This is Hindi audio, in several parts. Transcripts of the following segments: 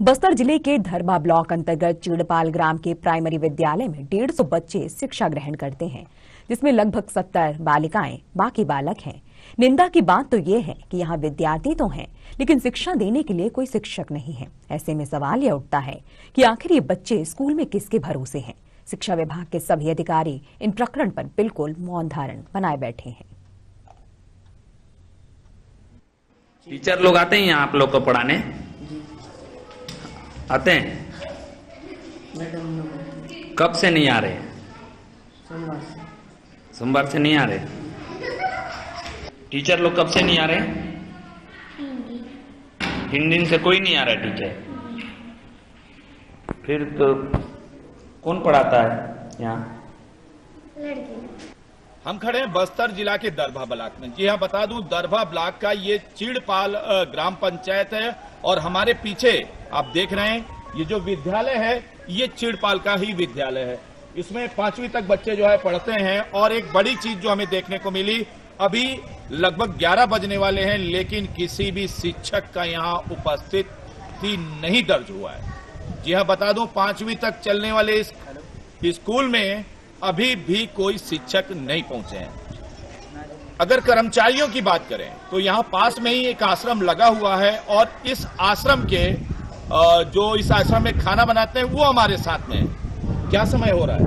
बस्तर ज़िले के धरबा ब्लॉक अंतर्गत चिड़पाल ग्राम के प्राइमरी विद्यालय में डेढ़ सौ बच्चे शिक्षा ग्रहण करते हैं, जिसमें लगभग सत्तर बालिकाएँ बाकी बालक हैं। निंदा की बात तो ये है कि यहाँ विद्यार्थी तो हैं, लेकिन शिक्षा देने के लिए कोई शिक्षक नहीं है। ऐसे में सवाल यह उठता है कि आखिर ये बच्चे स्कूल में किसके भरोसे हैं? शिक्षा विभाग के सभी अधिकारी इन प्रकरण पर बिल्कुल मौन धारण बनाए बैठे हैं। टीचर लोग आते हैं यहाँ आप लोग को पढ़ाने। आते हैं? कब से नहीं आ रहे? सोमवार से नहीं आ रहे। टीचर लोग कब से नहीं आ रहे? हिंदी से कोई नहीं आ रहा टीचर। फिर तो कौन पढ़ाता है यहाँ? हम खड़े हैं बस्तर जिला के दरभा ब्लॉक में। जी हाँ बता दूँ, दरभा ब्लॉक का ये चीड़पाल ग्राम पंचायत है। और हमारे पीछे आप देख रहे हैं, ये जो विद्यालय है, ये चिड़पाल का ही विद्यालय है। इसमें पांचवी तक बच्चे जो है पढ़ते हैं और एक बड़ी चीज़ जो हमें देखने को मिली, अभी लगभग 11 बजने वाले हैं, लेकिन किसी भी शिक्षक का यहाँ उपस्थिति नहीं दर्ज हुआ है। जी हाँ बता दूँ, पांचवी तक चलने वाले इस स्कूल में अभी भी कोई शिक्षक नहीं पहुँचे हैं। अगर कर्मचारियों की बात करें तो यहाँ पास में ही एक आश्रम लगा हुआ है और इस आश्रम के जो इस आश्रम में खाना बनाते हैं वो हमारे साथ में है। क्या समय हो रहा है?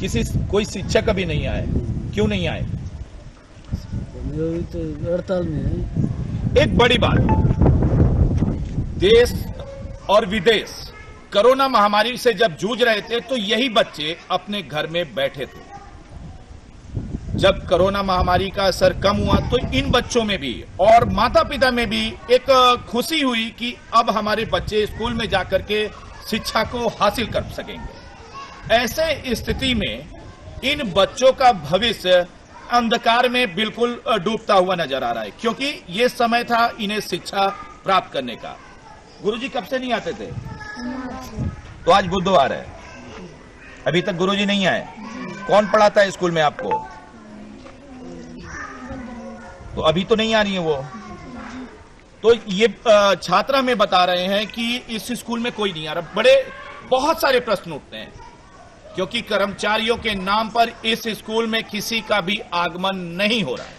किसी कोई शिक्षक अभी नहीं आए? क्यों नहीं आए? तो हड़ताल में है। एक बड़ी बात। देश और विदेश कोरोना महामारी से जब जूझ रहे थे तो यही बच्चे अपने घर में बैठे थे। जब कोरोना महामारी का असर कम हुआ तो इन बच्चों में भी और माता पिता में भी एक खुशी हुई कि अब हमारे बच्चे स्कूल में जाकर के शिक्षा को हासिल कर सकेंगे। ऐसे स्थिति में इन बच्चों का भविष्य अंधकार में बिल्कुल डूबता हुआ नज़र आ रहा है, क्योंकि ये समय था इन्हें शिक्षा प्राप्त करने का। गुरुजी कब से नहीं आते थे? तो आज बुधवार है। अभी तक गुरुजी नहीं आए? कौन पढ़ाता है स्कूल में आपको? तो अभी तो नहीं आ रही है वो। तो ये छात्रा में बता रहे हैं कि इस स्कूल में कोई नहीं आ रहा। बड़े, बहुत सारे प्रश्न उठते हैं। क्योंकि कर्मचारियों के नाम पर इस स्कूल में किसी का भी आगमन नहीं हो रहा है।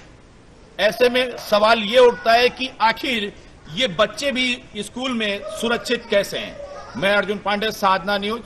ऐसे में सवाल ये उठता है कि आखिर ये बच्चे भी स्कूल में सुरक्षित कैसे हैं? मैं अर्जुन पांडे, साधना न्यूज़